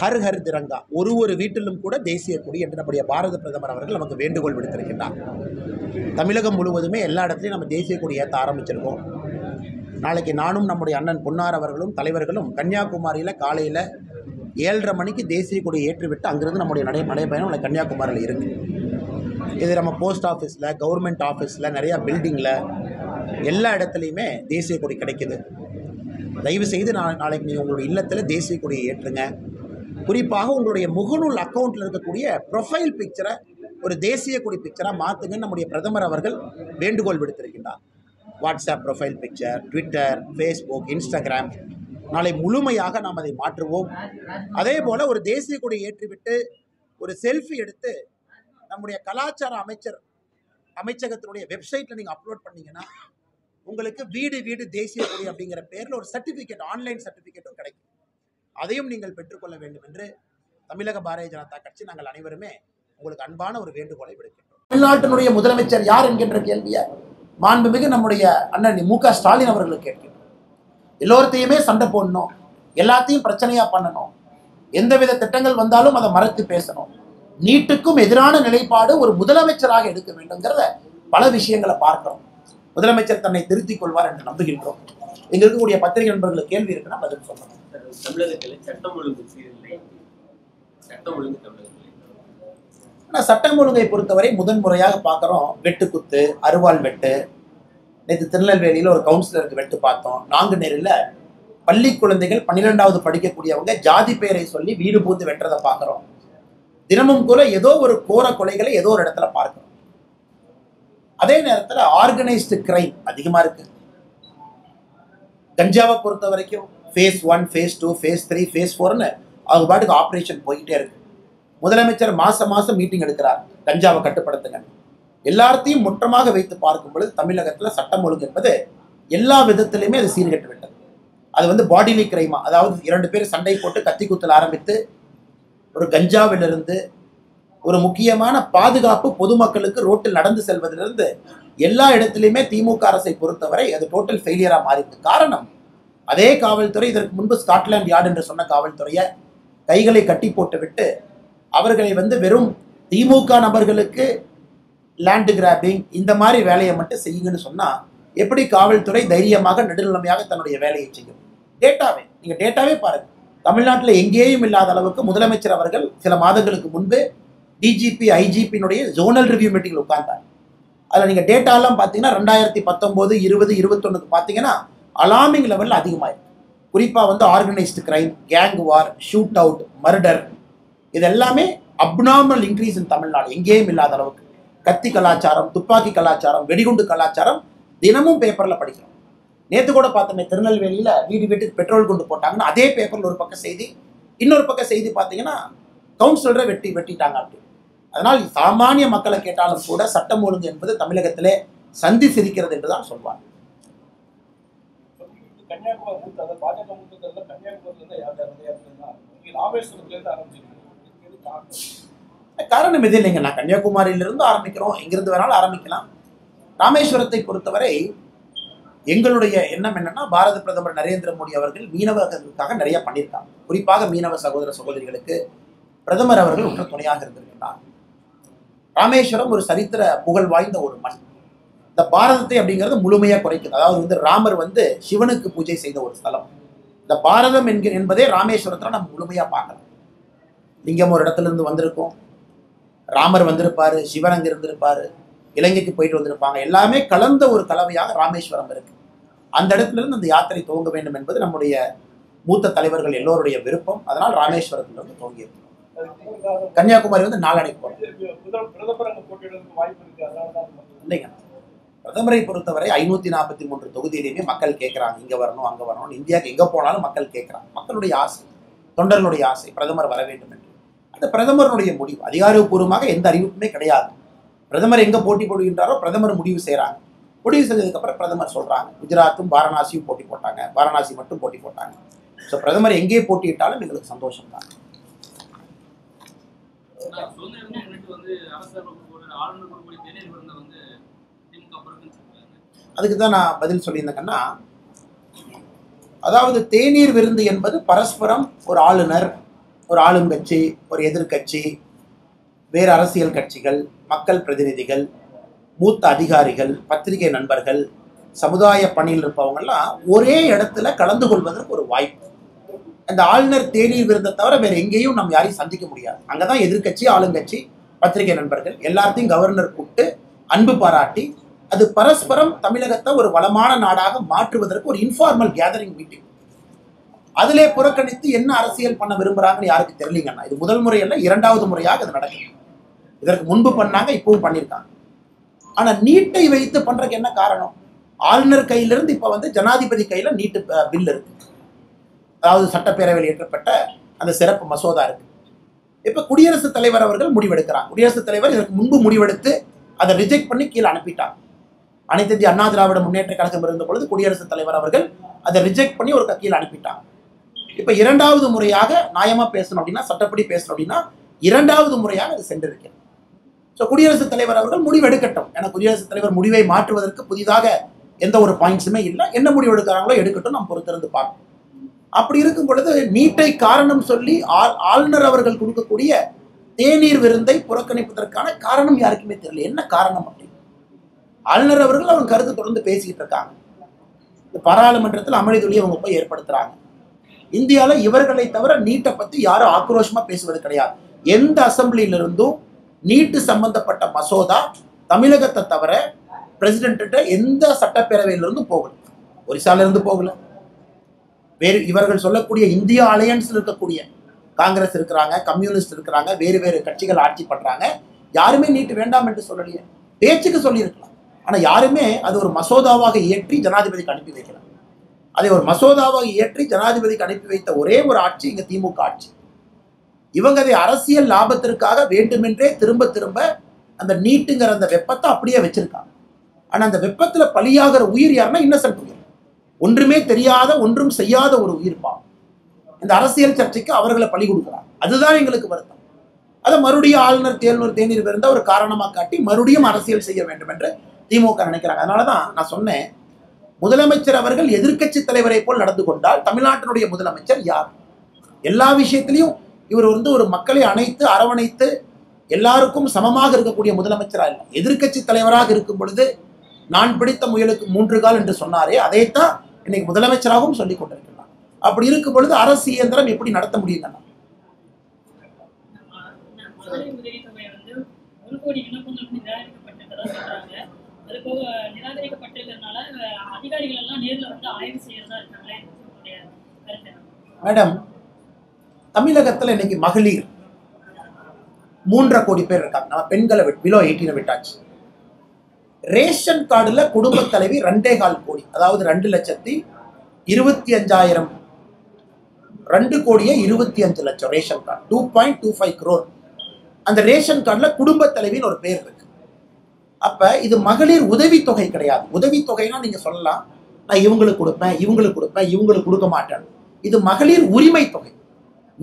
ஹர் ஹர் திரங்கா ஒரு ஒரு வீட்டிலும் கூட தேசிய கொடி என்று நம்முடைய பாரத பிரதமர் அவர்கள் நமக்கு வேண்டுகோள் விடுத்திருக்கின்றார். தமிழகம் முழுவதுமே எல்லா இடத்துலையும் நம்ம தேசிய கொடி ஏற்ற ஆரம்பிச்சிருக்கோம். நாளைக்கு நானும் நம்முடைய அண்ணன் பொன்னார் அவர்களும் தலைவர்களும் கன்னியாகுமரியில் காலையில் ஏழரை மணிக்கு தேசிய கொடியை ஏற்றிவிட்டு அங்கிருந்து நம்முடைய நடை நடைபயணம் கன்னியாகுமரியில் இருக்குது இது நம்ம போஸ்ட் ஆஃபீஸில் கவர்மெண்ட் ஆஃபீஸில் நிறையா பில்டிங்கில் எல்லா இடத்துலையுமே தேசிய கொடி கிடைக்குது. தயவு செய்து நான் நாளைக்கு நீங்கள் உங்களுடைய இல்லத்தில் தேசிய கொடியை ஏற்றுங்க. குறிப்பாக உங்களுடைய முகநூல் அக்கௌண்ட்டில் இருக்கக்கூடிய ப்ரொஃபைல் பிக்சரை ஒரு தேசிய கொடி பிக்சராக மாற்றுங்கன்னு நம்முடைய பிரதமர் அவர்கள் வேண்டுகோள் விடுத்திருக்கின்றார். WhatsApp profile picture Twitter Facebook Instagram நாளை முழுமையாக நாம் அதை மாற்றுவோம். அதே போல் ஒரு தேசிய கொடியை ஏற்றிவிட்டு ஒரு செல்ஃபி எடுத்து நம்முடைய கலாச்சார அமைச்சர் அமைச்சகத்தினுடைய வெப்சைட்டில் நீங்கள் அப்லோட் பண்ணீங்கன்னா உங்களுக்கு வீடு வீடு தேசிய கொடி அப்படிங்கிற பேரில் ஒரு சர்டிஃபிகேட் ஆன்லைன் சர்டிஃபிகேட்டும் கிடைக்கும். அதையும் நீங்கள் பெற்றுக்கொள்ள வேண்டும் என்று தமிழக பாரதிய ஜனதா கட்சி நாங்கள் அனைவருமே உங்களுக்கு அன்பான ஒரு வேண்டுகோளை விடுக்கின்றோம். தமிழ்நாட்டினுடைய முதலமைச்சர் யார் என்கின்ற கேள்வியை மாண்புமிகு நம்முடைய அண்ணன் மு க ஸ்டாலின் அவர்களுக்கு கேட்கின்றோம் எல்லோர்த்தையுமே சண்டை போடணும் எல்லாத்தையும் பிரச்சனையா பண்ணணும் எந்தவித திட்டங்கள் வந்தாலும் அதை மறைத்து பேசணும். நீட்டுக்கும் எதிரான நிலைப்பாடு ஒரு முதலமைச்சராக எடுக்க வேண்டும்ங்கிறத பல விஷயங்களை பார்க்கிறோம். முதலமைச்சர் தன்னை திருத்திக் கொள்வார் என்று நம்புகின்றோம். எங்களுக்கு இருக்கக்கூடிய பத்திரிகை நண்பர்களுக்கு கேள்வி இருக்குன்னா பதில் சொல்லணும் தமிழகத்தில் சட்டம் ஒழுங்கு சீரில்லை. சட்டம் ஒழுங்கு தமிழகத்தில். ஆனால் சட்டம் ஒழுங்கை பொறுத்தவரை முதன்முறையாக பார்க்குறோம் வெட்டுக்குத்து அருவாள் வெட்டு. நேற்று திருநெல்வேலியில் ஒரு கவுன்சிலருக்கு வெட்டு பார்த்தோம். நாங்குநேரில் பள்ளி குழந்தைகள் பன்னிரெண்டாவது படிக்கக்கூடியவங்க ஜாதி பெயரை சொல்லி வீடு பூந்து வெட்டுறதை பார்க்குறோம். தினமும் கூட ஏதோ ஒரு கோர கொலைகளை ஏதோ ஒரு இடத்துல பார்க்குறோம். அதே நேரத்தில் ஆர்கனைஸ்டு கிரைம் அதிகமாக இருக்கு. கஞ்சாவை பொறுத்த வரைக்கும் phase one phase two phase three phase ஃபோர்னு அவங்க பாட்டுக்கு ஆப்ரேஷன் போயிட்டே இருக்கு. முதலமைச்சர் மாதம் மாதம் மீட்டிங் எடுக்கிறார். கஞ்சாவை கட்டுப்படுத்துங்க. எல்லாத்தையும் முற்றமாக வைத்து பார்க்கும் பொழுது தமிழகத்தில் சட்டம் ஒழுங்கு என்பது எல்லா விதத்திலையுமே அது சீர்கெட்டு விட்டது அது வந்து பாடிலி கிரைமா அதாவது இரண்டு பேர் சண்டை போட்டு கத்தி குத்தல் ஆரம்பித்து ஒரு கஞ்சாவிலிருந்து ஒரு முக்கியமான பாதுகாப்பு பொதுமக்களுக்கு ரோட்டில் நடந்து செல்வதிலிருந்து எல்லா இடத்துலையுமே திமுக அரசை பொறுத்தவரை அது டோட்டல் ஃபெயிலியராக மாறிடுது காரணம் அதே காவல்துறை இதற்கு முன்பு ஸ்காட்லாந்து யார்டு என்று சொன்ன காவல்துறையை கைகளை கட்டி போட்டுவிட்டு அவர்களை வந்து வெறும் திமுக நபர்களுக்கு லேண்டு கிராபிங் இந்த மாதிரி வேலையை மட்டும் செய்யுங்கன்னு சொன்னால் எப்படி காவல்துறை தைரியமாக நடுநிலைமையாக தன்னுடைய வேலையை செய்யும்? டேட்டாவே. நீங்கள் டேட்டாவே பாருங்க. தமிழ்நாட்டில் எங்கேயும் இல்லாத அளவுக்கு முதலமைச்சர் அவர்கள் சில மாதங்களுக்கு முன்பு டிஜிபி ஐஜிபியினுடைய ஜோனல் ரிவ்யூ மீட்டிங்கில் உட்கார்ந்தார். அதில் நீங்கள் டேட்டாலாம் பார்த்தீங்கன்னா ரெண்டாயிரத்தி பத்தொம்போது இருபது இருபத்தொன்னுக்கு பார்த்தீங்கன்னா அலாமிங் லெவலில் அதிகமாயிருக்கு. குறிப்பாக வந்து organised crime gang war shoot out murder இது எல்லாமே அப்நார்மல் இன்க்ரீஸ் இன் தமிழ்நாடு. எங்கேயும் இல்லாத அளவுக்கு. கத்தி கலாச்சாரம் துப்பாக்கி கலாச்சாரம் வெடிகுண்டு கலாச்சாரம் தினமும் பேப்பரில் படிக்கிறோம். நேற்று கூட பார்த்தோமே திருநெல்வேலியில் வீடு வீட்டுக்கு பெட்ரோல் குண்டு போட்டாங்கன்னு அதே பேப்பரில் ஒரு பக்கம் செய்தி இன்னொரு பக்கம் செய்தி பார்த்தீங்கன்னா கவுன்சிலரை வெட்டி வெட்டிட்டாங்க அப்படி. அதனால் சாமானிய மக்களை கேட்டாலும் கூட சட்டம் ஒழுங்கு என்பது தமிழகத்திலே சந்தி சிரிக்கிறது என்று தான் சொல்வாங்க. கன்னியாகுமரி மூத்த பாஜக மூத்த தேர்தல் கன்னியாகுமரியில இருந்து யார் ராமேஸ்வரத்துல இருந்து ஆரம்பிச்சிருக்கீங்க. காரணம்? இது எது இல்லைங்க? நான் கன்னியாகுமரியிலிருந்து ஆரம்பிக்கிறோம். எங்கிருந்து வேணாலும் ஆரம்பிக்கலாம். ராமேஸ்வரத்தை பொறுத்தவரை எங்களுடைய எண்ணம் என்னன்னா பாரத பிரதமர் நரேந்திர மோடி அவர்கள் மீனவர்களுக்காக நிறைய பண்ணியிருக்காங்க. குறிப்பாக மீனவ சகோதர சகோதரிகளுக்கு பிரதமர் அவர்கள் உற்ற துணையாக இருந்திருக்கிறார் ராமேஸ்வரம் ஒரு சரித்திர புகழ் வாய்ந்த ஒரு மண். இந்த பாரதத்தை அப்படிங்கிறது முழுமையாக குறைக்குது அதாவது வந்து ராமர் வந்து சிவனுக்கு பூஜை செய்த ஒரு ஸ்தலம் இந்த பாரதம் என்கிற என்பதே ராமேஸ்வரத்தில் நம்ம முழுமையாக பார்க்கலாம் லிங்கம் ஒரு இடத்துல இருந்து வந்திருக்கோம் ராமர் வந்திருப்பாரு சிவன் அங்கே இருந்திருப்பார் இலங்கைக்கு போயிட்டு வந்திருப்பாங்க எல்லாமே கலந்த ஒரு கலவையாக ராமேஸ்வரம் இருக்கு அந்த இடத்துல இருந்து அந்த யாத்திரை துவங்க வேண்டும் என்பது நம்முடைய மூத்த தலைவர்கள் எல்லோருடைய விருப்பம் அதனால் ராமேஸ்வரத்திலிருந்து துவங்கியிருக்கு கன்னியாகுமரி வந்து நாளடைக்கு போகிறோம் இல்லைங்க பிரதமரை பொறுத்தவரை ஐநூத்தி நாற்பத்தி மூன்று தொகுதியிலையுமே மக்கள் கேட்குறாங்க இங்க வரணும் அங்க வரணும் இந்தியாவுக்கு எங்க போனாலும் மக்கள் கேட்குறாங்க மக்களுடைய ஆசை தொண்டர்களுடைய ஆசை பிரதமர் வர வேண்டும் என்று. அந்த பிரதமருடைய முடிவு அதிகாரப்பூர்வமாக எந்த அறிவிப்புமே கிடையாது. பிரதமர் எங்க போட்டி போடுகின்றாரோ பிரதமர் முடிவு செய்கிறாங்க முடிவு செஞ்சதுக்கப்புறம் பிரதமர் சொல்றாங்க. குஜராத்தும் வாரணாசியும் போட்டி போட்டாங்க. வாரணாசி மட்டும் போட்டி போட்டாங்க. ஸோ பிரதமர் எங்கே போட்டியிட்டாலும் எங்களுக்கு சந்தோஷம் தான் வந்து ஆளுநர் வந்து அதுக்கு தான் நான் பதில் சொல்லியிருந்தேங்கன்னா அதாவது தேநீர் விருந்து என்பது பரஸ்பரம் ஒரு ஆளுநர் ஒரு ஆளுங்கட்சி ஒரு எதிர்க்கட்சி வேறு அரசியல் கட்சிகள் மக்கள் பிரதிநிதிகள் மூத்த அதிகாரிகள் பத்திரிகை நண்பர்கள் சமுதாய பணியில் இருப்பவங்கெல்லாம் ஒரே இடத்துல கலந்து கொள்வதற்கு ஒரு வாய்ப்பு. அந்த ஆளுநர் தேநீர் விருந்தை தவிர வேற எங்கேயும் நம்ம யாரையும் சந்திக்க முடியாது. அங்கே தான் எதிர்க்கட்சி ஆளுங்கட்சி பத்திரிகை நண்பர்கள் எல்லாத்தையும் கவர்னர் கூப்பிட்டு அன்பு பாராட்டி அது பரஸ்பரம் தமிழகத்தை ஒரு வளமான நாடாக மாற்றுவதற்கு ஒரு இன்ஃபார்மல் கேதரிங் மீட்டிங் அதிலே புறக்கணித்து என்ன அரசியல் பண்ண விரும்புறாங்கன்னு யாருக்கு தெரியலீங்கண்ணா இது முதல் முறை அல்ல இரண்டாவது முறையாக இது நடக்குது. இதற்கு முன்பு பண்ணாங்க இப்பவும் பண்ணியிருக்காங்க ஆனா நீட்டை வைத்து பண்றதுக்கு என்ன காரணம்? ஆளுநர் கையிலிருந்து இப்ப வந்து ஜனாதிபதி கையில நீட்டு பில் இருக்கு. அதாவது சட்டப்பேரவையில் ஏற்றப்பட்ட அந்த சிறப்பு மசோதா இருக்கு. இப்ப குடியரசுத் தலைவர் அவர்கள் முடிவெடுக்கிறார். குடியரசுத் தலைவர் இதற்கு முன்பு முடிவெடுத்து அதை ரிஜெக்ட் பண்ணி கீழே அனுப்பிட்டாங்க அனைத்து இந்திய அண்ணா திராவிட முன்னேற்ற கழகம் இருந்த பொழுது குடியரசுத் தலைவர் அவர்கள் அதை ரிஜெக்ட் பண்ணி ஒரு கத்தியில் அனுப்பிட்டாங்க. இப்போ இரண்டாவது முறையாக நியாயமா பேசணும் அப்படின்னா சட்டப்படி பேசணும் அப்படின்னா இரண்டாவது முறையாக அது சென்றிருக்கிறது. ஸோ குடியரசுத் தலைவர் அவர்கள் முடிவு எடுக்கட்டும். ஏன்னா குடியரசுத் தலைவர் முடிவை மாற்றுவதற்கு புதிதாக எந்த ஒரு பாயிண்ட்ஸுமே இல்லை. என்ன முடிவு எடுக்கிறாங்களோ எடுக்கட்டும் நம்ம பொறுத்திருந்து பார்ப்போம். அப்படி இருக்கும் பொழுது நீட்டை காரணம் சொல்லி ஆள் ஆளுநர் அவர்கள் கொடுக்கக்கூடிய தேநீர் விருந்தை புறக்கணிப்பதற்கான காரணம் யாருக்குமே தெரியல. என்ன காரணம் அப்படின்னு ஆளுநர் அவர்கள் அவங்க கருத்து தொடர்ந்து பேசிக்கிட்டு இருக்காங்க. இந்த பாராளுமன்றத்தில் அமளிதொழியை அவங்க போய் ஏற்படுத்துறாங்க. இந்தியாவில் இவர்களை தவிர நீட்டை பற்றி யாரும் ஆக்ரோஷமா பேசுவது கிடையாது. எந்த அசம்பிளியிலிருந்தும் நீட்டு சம்பந்தப்பட்ட மசோதா தமிழகத்தை தவிர பிரசிடென்ட்ட எந்த சட்டப்பேரவையிலிருந்தும் போகல. ஒரிசால இருந்து போகல. வேறு இவர்கள் சொல்லக்கூடிய இந்தியா அலையன்ஸில் இருக்கக்கூடிய காங்கிரஸ் இருக்கிறாங்க கம்யூனிஸ்ட் இருக்கிறாங்க வேறு வேறு கட்சிகள் ஆட்சி பண்றாங்க. யாருமே நீட்டு வேண்டாம் என்று சொல்லலையே. பேச்சுக்கு சொல்லியிருக்கலாம். ஆனால் யாருமே அது ஒரு மசோதாவாக இயற்றி ஜனாதிபதிக்கு அனுப்பி வைக்கலாம் அதை ஒரு மசோதாவாக இயற்றி ஜனாதிபதிக்கு அனுப்பி வைத்த ஒரே ஒரு ஆட்சி இங்கே திமுக ஆட்சி. இவங்க அதை அரசியல் லாபத்திற்காக வேண்டுமென்றே திரும்ப திரும்ப அந்த நீட்டுங்கிற அந்த வெப்பத்தை அப்படியே வச்சிருக்காங்க. ஆனால் அந்த வெப்பத்தில் பலியாகிற உயிர் யாருன்னா இன்னசென்ட் உயிர். ஒன்றுமே தெரியாத ஒன்றும் செய்யாத ஒரு உயிர்ப்பா. இந்த அரசியல் சர்ச்சைக்கு அவர்களை பலி கொடுக்குறாங்க. அதுதான் எங்களுக்கு வருத்தம். அதை மறுபடியும் ஆளுநர் தேர்நூறு தேநீர் இருந்தால் ஒரு காரணமாக காட்டி மறுபடியும் அரசியல் செய்ய வேண்டும் என்று திமுக நினைக்கிறாங்க. அதனாலதான் நான் சொன்னேன் முதலமைச்சர் அவர்கள் எதிர்க்கட்சி தலைவரை போல் நடந்து கொண்டால் தமிழ்நாட்டினுடைய முதலமைச்சர் யார்? எல்லா விஷயத்திலையும் இவர் வந்து ஒரு மக்களை அணைத்து அரவணைத்து எல்லாருக்கும் சமமாக இருக்கக்கூடிய முதலமைச்சரா இல்லை. எதிர்க்கட்சி தலைவராக இருக்கும் பொழுது நான் பிடித்த முயலுக்கு மூன்று கால் என்று சொன்னாரே அதைத்தான் இன்னைக்கு முதலமைச்சராகவும் சொல்லிக் கொண்டிருக்கிறார். அப்படி இருக்கும் பொழுது அரசு இயந்திரம் எப்படி நடத்த முடியுங்கண்ணா உதவித்தொகை வந்து ஒரு கோடி விண்ணப்பங்கள் நிராகரிக்கப்பட்டிருக்கிறதா சொல்றாங்க. அது போக நிராகரிக்கப்பட்டிருக்கிறதுனால அதிகாரிகள் எல்லாம் நேரில் வந்து ஆய்வு செய்யறதா இருக்காங்களே மேடம் தமிழகத்துல இன்னைக்கு மகளிர் மூன்றரை கோடி பேர் இருக்காங்க. நம்ம பெண்களை பிலோ எயிட்டீனை விட்டாச்சு. ரேஷன் கார்டுல குடும்ப தலைவி ரெண்டே கால் கோடி அதாவது ரெண்டு லட்சத்தி இருபத்தி அஞ்சாயிரம். ரெண்டு கோடியே இருபத்தி அஞ்சு லட்சம் ration card two point two five crore அந்த ரேஷன் கார்டில் குடும்ப தலைவின்னு ஒரு பேர் இருக்கு. அப்ப இது மகளிர் உதவித்தொகை கிடையாது. உதவித்தொகைனா நீங்க சொல்லலாம் நான் இவங்களுக்கு கொடுப்பேன் இவங்களுக்கு கொடுப்பேன் இவங்களுக்கு கொடுக்க மாட்டேன். இது மகளிர் உரிமை தொகை.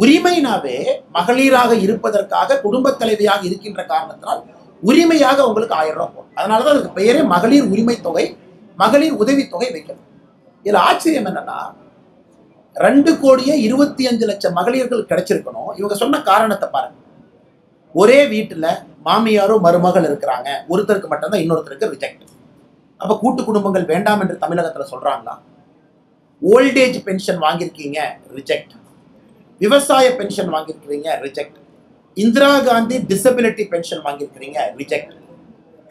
உரிமைனாவே மகளிராக இருப்பதற்காக குடும்ப தலைவியாக இருக்கின்ற காரணத்தினால் உரிமையாக உங்களுக்கு ஆயிரம் ரூபாய் போகும் அதனால தான் அதுக்கு பெயரே மகளிர் உரிமை தொகை மகளிர் உதவித்தொகை வைக்கணும். இதுல ஆச்சரியம் என்னன்னா ரெண்டு கோடியே இருபத்தி அஞ்சு லட்சம் மகளிர்கள் கிடைச்சிருக்கணும். இவங்க சொன்ன காரணத்தை பாருங்க. ஒரே வீட்டுல மாமியாரோ மருமகள் இருக்கிறாங்க. ஒருத்தருக்கு மட்டும்தான் இன்னொருத்தருக்கு ரிஜெக்ட் அப்போ கூட்டு குடும்பங்கள் வேண்டாம் என்று தமிழகத்தில் சொல்கிறாங்களா ஓல்டேஜ் பென்ஷன் வாங்கியிருக்கீங்க ரிஜெக்ட் விவசாய pension வாங்கியிருக்கிறீங்க reject Indira Gandhi disability pension வாங்கியிருக்கிறீங்க reject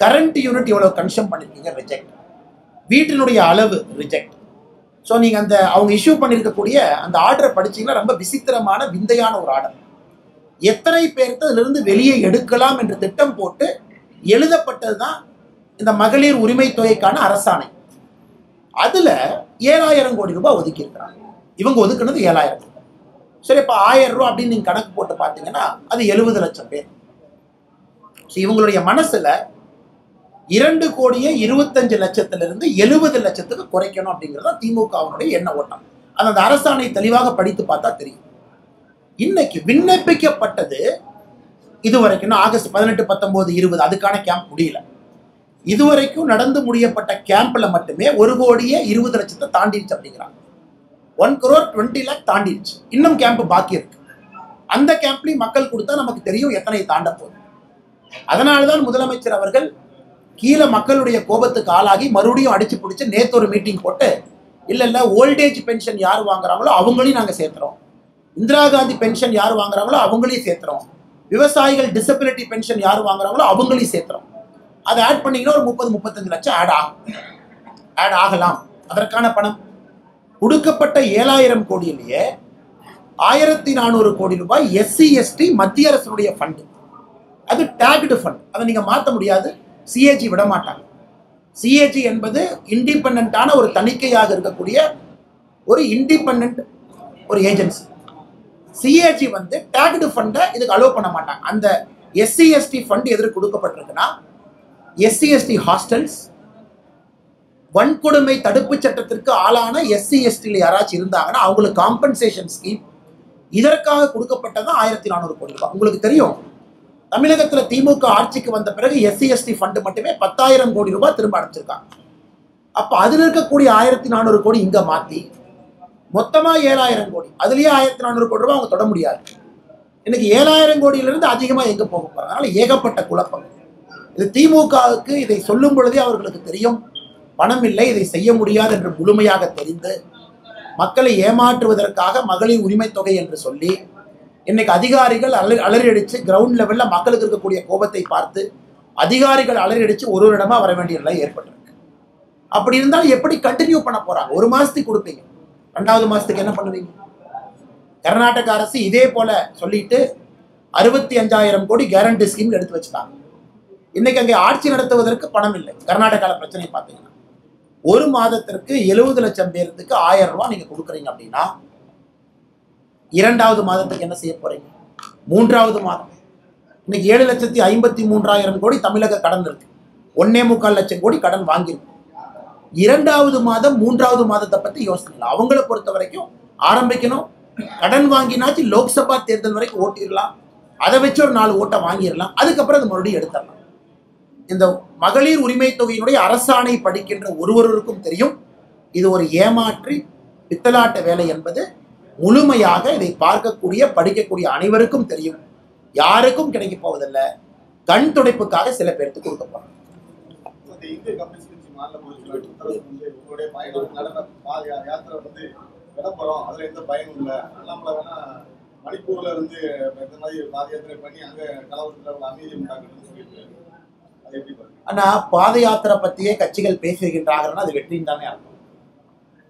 current unit எவ்வளோ கன்சியூம் பண்ணிருக்கீங்க ரிஜெக்ட் வீட்டினுடைய அளவு ரிஜெக்ட் ஸோ நீங்கள் அந்த அவங்க இஷ்யூ பண்ணியிருக்கக்கூடிய அந்த ஆர்டரை படிச்சீங்கன்னா ரொம்ப விசித்திரமான விந்தையான ஒரு ஆர்டர் எத்தனை பேருக்கு அதிலிருந்து வெளியே எடுக்கலாம் என்று திட்டம் போட்டு எழுதப்பட்டது தான் இந்த மகளிர் உரிமை தொகைக்கான அரசாணை. அதில் ஏழாயிரம் கோடி ரூபாய் ஒதுக்கி இருக்கிறாங்க இவங்க ஒதுக்குனது ஏழாயிரம் சரி இப்போ ஆயிரம் ரூபாய் அப்படின்னு நீங்கள் கணக்கு போட்டு பார்த்தீங்கன்னா அது எழுபது லட்சம் பேர். ஸோ இவங்களுடைய மனசில் இரண்டு கோடியே இருபத்தஞ்சு லட்சத்திலிருந்து எழுபது லட்சத்துக்கு குறைக்கணும் அப்படிங்கிறது தான் திமுகவினுடைய எண்ண ஓட்டம். அது அந்த அரசாணை தெளிவாக படித்து பார்த்தா தெரியும். இன்னைக்கு விண்ணப்பிக்கப்பட்டது இது வரைக்கும் ஆகஸ்ட் பதினெட்டு பத்தொன்பது இருபது அதுக்கான கேம்ப் முடியல. இதுவரைக்கும் நடந்து முடியப்பட்ட கேம்ப்ல மட்டுமே ஒரு கோடியே இருபது லட்சத்தை தாண்டிடுச்சு அப்படிங்கிறாங்க. ஒன் குரோர் டுவெண்ட்டி லேக் தாண்டிடுச்சு இன்னும் கேம்ப் பாக்கி இருக்கு. அந்த கேம்ப்லையும் மக்கள் கொடுத்தா நமக்கு தெரியும் எத்தனை தாண்ட போகுது. அதனால்தான் முதலமைச்சர் அவர்கள் கீழே மக்களுடைய கோபத்துக்கு ஆளாகி மறுபடியும் அடிச்சு பிடிச்சி நேத்து ஒரு மீட்டிங் போட்டு இல்லை இல்லை ஓல்டேஜ் பென்ஷன் யார் வாங்குறாங்களோ அவங்களையும் நாங்கள் சேர்த்துறோம். இந்திரா காந்தி பென்ஷன் யார் வாங்குறாங்களோ அவங்களையும் சேர்த்துறோம். விவசாயிகள் டிசபிலிட்டி பென்ஷன் யார் வாங்குறாங்களோ அவங்களையும் சேர்த்துறோம். அதை ஆட் பண்ணிங்கன்னா ஒரு முப்பது முப்பத்தஞ்சு லட்சம் ஆட் ஆகும். ஆட் ஆகலாம். அதற்கான பணம். கொடுக்கப்பட்ட ஏழாயிரம் கோடியிலேயே ஆயிரத்தி நானூறு கோடி ரூபாய் எஸ்சி எஸ்டி மத்திய அரசுடைய ஃபண்டு அது டேக்டு ஃபண்ட் அதை நீங்கள் மாற்ற முடியாது. சிஏஜி விட மாட்டாங்க சிஏஜி என்பது இண்டிபெண்ட்டான ஒரு தணிக்கையாக இருக்கக்கூடிய ஒரு இண்டிபெண்ட் ஒரு ஏஜென்சி சிஏஜி வந்து டேக்டு ஃபண்டை இதுக்கு அலோவ் பண்ண மாட்டாங்க. அந்த எஸ்சி எஸ்டி ஃபண்ட் எதற்கு கொடுக்கப்பட்டிருக்குன்னா எஸ்சி எஸ்டி ஹாஸ்டல்ஸ் வன்கொடுமை தடுப்பு சட்டத்திற்கு ஆளான எஸ்சி எஸ்டியில் யாராச்சும் இருந்தாங்கன்னா அவங்களுக்கு காம்பன்சேஷன் ஸ்கீம் இதற்காக கொடுக்கப்பட்டது ஆயிரத்தி நானூறு கோடி ரூபாய். உங்களுக்கு தெரியும் தமிழகத்தில் திமுக ஆட்சிக்கு வந்த பிறகு எஸ்சி எஸ்டி மட்டுமே பத்தாயிரம் கோடி ரூபாய் திரும்ப அடைச்சிருக்காங்க அப்போ அதில் இருக்கக்கூடிய ஆயிரத்தி நானூறு கோடி இங்கே மாற்றி மொத்தமாக ஏழாயிரம் கோடி. அதுலேயே ஆயிரத்தி நானூறு கோடி ரூபாய் அவங்க தொட முடியாது. இன்னைக்கு ஏழாயிரம் கோடியிலிருந்து அதிகமாக எங்கே போக போகிறாங்க அதனால் ஏகப்பட்ட குழப்பம். இது திமுகவுக்கு இதை சொல்லும் பொழுதே அவர்களுக்கு தெரியும். பணம் இல்லை இதை செய்ய முடியாது என்று முழுமையாக தெரிந்து மக்களை ஏமாற்றுவதற்காக மகளிர் உரிமை தொகை என்று சொல்லி இன்னைக்கு அதிகாரிகள் அலறி அலறியடிச்சு கிரவுண்ட் லெவலில் மக்களுக்கு இருக்கக்கூடிய கோபத்தை பார்த்து அதிகாரிகள் அலறியடிச்சு ஒரு ஒரு இடமா வர வேண்டிய நிலை ஏற்பட்டிருக்கு. அப்படி இருந்தால் எப்படி கண்டினியூ பண்ண போறாங்க? ஒரு மாசத்துக்கு கொடுப்பீங்க. ரெண்டாவது மாதத்துக்கு என்ன பண்ணுவீங்க? கர்நாடக அரசு இதே போல சொல்லிட்டு அறுபத்தி அஞ்சாயிரம் கோடி கேரண்டி ஸ்கீம் எடுத்து வச்சுட்டாங்க. இன்னைக்கு அங்கே ஆட்சி நடத்துவதற்கு பணம் இல்லை. கர்நாடகால பிரச்சனை பார்த்தீங்கன்னா. ஒரு மாதத்திற்கு எழுபது லட்சம் பேருக்கு ஆயிரம் ரூபாய் நீங்க கொடுக்குறீங்க அப்படின்னா இரண்டாவது மாதத்துக்கு என்ன செய்ய போறீங்க? மூன்றாவது மாதம். இன்னைக்கு ஏழு லட்சத்தி ஐம்பத்தி மூன்றாயிரம் கோடி தமிழக கடன் இருக்கு. ஒன்னே முக்கால் லட்சம் கோடி கடன் வாங்கியிருக்கு. இரண்டாவது மாதம் மூன்றாவது மாதத்தை பத்தி இல்லை அவங்கள பொறுத்த வரைக்கும் ஆரம்பிக்கணும். கடன் வாங்கினாச்சு லோக்சபா தேர்தல் வரைக்கும் ஓட்டிடலாம். அதை வச்சு ஒரு நாலு ஓட்டை வாங்கிடலாம். அதுக்கப்புறம் அது மறுபடியும் எடுத்துடலாம். இந்த மகளிர் உரிமை தொகையினுடைய அரசாணை படிக்கின்ற ஒருவருக்கும் தெரியும். இது ஒரு ஏமாற்றி பித்தலாட்ட வேலை என்பது முழுமையாக இதை பார்க்கக்கூடிய படிக்கக்கூடிய அனைவருக்கும் தெரியும். யாருக்கும் கிடைக்க போவதில்லை. கண் துடைப்புக்காக சில பேருக்கு கொடுக்க போறாங்க இந்த மாநில பொதுச் உத்தரவு வந்து உங்களுடைய பயணம் நடன யாத்திரை வந்து விடப்போறோம் அதுல எந்த பயனும் இல்லை நம்மள வேணா மணிப்பூர்ல இருந்து இந்த மாதிரி பாத யாத்திரை பண்ணி அங்க கலவரத்துல அமைதி உண்டாக்கணும்னு சொல்லிட்டு அது எப்படி ஆனா பாத யாத்திரை பத்தியே கட்சிகள் பேசுகின்றார்கள் அது வெற்றின்னு தானே அர்த்தம்.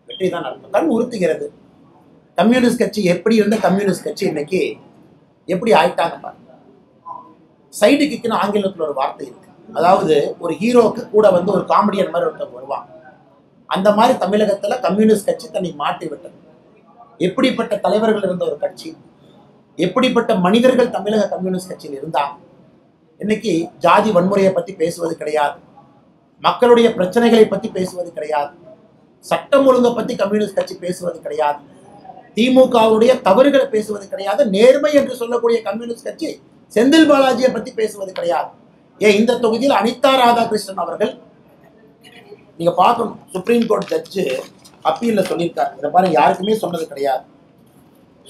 வெற்றி தான் அர்த்தம். கண் உறுத்துகிறது. கம்யூனிஸ்ட் கட்சி எப்படி இருந்த கம்யூனிஸ்ட் கட்சி இன்னைக்கு எப்படி ஆயிட்டாங்க பாருங்க சைடு கிக்குன்னு ஆங்கிலத்தில் ஒரு வார்த்தை இருக்கு. அதாவது ஒரு ஹீரோக்கு கூட வந்து ஒரு காமெடியன் மாதிரி ஒருத்தர் வருவான். அந்த மாதிரி தமிழகத்துல கம்யூனிஸ்ட் கட்சி தன்னை மாட்டி விட்டது எப்படிப்பட்ட தலைவர்கள் இருந்த ஒரு கட்சி எப்படிப்பட்ட மனிதர்கள் தமிழக கம்யூனிஸ்ட் கட்சியில் இருந்தாங்க இன்னைக்கு ஜாதி வன்முறையை பத்தி பேசுவது கிடையாது. மக்களுடைய பிரச்சனைகளை பத்தி பேசுவது கிடையாது. சட்டம் ஒழுங்கை பத்தி கம்யூனிஸ்ட் கட்சி பேசுவது கிடையாது. திமுகவுடைய தவறுகளை பேசுவது கிடையாது. நேர்மை என்று சொல்லக்கூடிய கம்யூனிஸ்ட் கட்சி செந்தில் பாலாஜியை பத்தி பேசுவது கிடையாது. ஏன் இந்த தொகுதியில் அனிதா ராதாகிருஷ்ணன் அவர்கள்? நீங்க பார்க்கணும். சுப்ரீம் கோர்ட் ஜட்ஜு அப்பீல்ல சொல்லியிருக்காரு. இதை பாருங்க யாருக்குமே சொன்னது கிடையாது.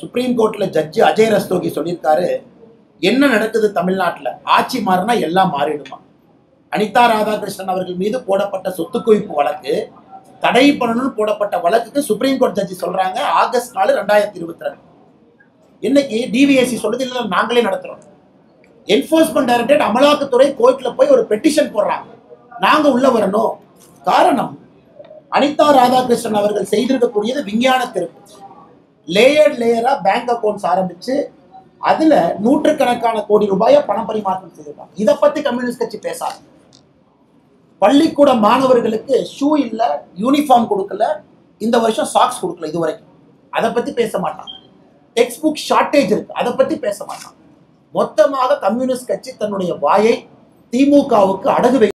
சுப்ரீம் கோர்ட்ல ஜட்ஜு அஜய் ரஸ்தோகி சொல்லியிருக்காரு என்ன நடக்குது தமிழ்நாட்டில்? ஆட்சி மாறினா எல்லாம் மாறிடுமா? அனிதா ராதாகிருஷ்ணன் அவர்கள் மீது போடப்பட்ட சொத்து குவிப்பு வழக்கு தடை பண்ணணும்னு போடப்பட்ட வழக்குக்கு சுப்ரீம் கோர்ட் ஜட்ஜி சொல்றாங்க ஆகஸ்ட் நாலு ரெண்டாயிரத்தி இருபத்தி ரெண்டு. இன்னைக்கு டிவிஎஸ்சி சொல்லுது இல்லை நாங்களே நடத்துறோம். என்போர்ஸ்மெண்ட் டைரக்டரேட் அமலாக்கத்துறை கோர்ட்டில் போய் ஒரு பெட்டிஷன் போடுறாங்க. நாங்கள் உள்ள வரணும். காரணம் அனிதா ராதாகிருஷ்ணன் அவர்கள் செய்திருக்கக்கூடியது விஞ்ஞான திருப்பு. லேயர் லேயராக பேங்க் அக்கவுண்ட்ஸ் ஆரம்பித்து அதில் நூற்றுக்கணக்கான கோடி ரூபாயை பணம் பரிமாற்றம் செய்திருக்காங்க. இதை பற்றி கம்யூனிஸ்ட் கட்சி பேசாது. பள்ளிக்கூட மாணவர்களுக்கு ஷூ இல்லை யூனிஃபார்ம் கொடுக்கல இந்த வருஷம் சாக்ஸ் கொடுக்கல இது வரைக்கும். அதை பற்றி பேச மாட்டான் டெக்ஸ்ட் புக் ஷார்ட்டேஜ் இருக்குது அதை பற்றி பேச மாட்டான் மொத்தமாக கம்யூனிஸ்ட் கட்சி தன்னுடைய வாயை திமுகவுக்கு அடகு வை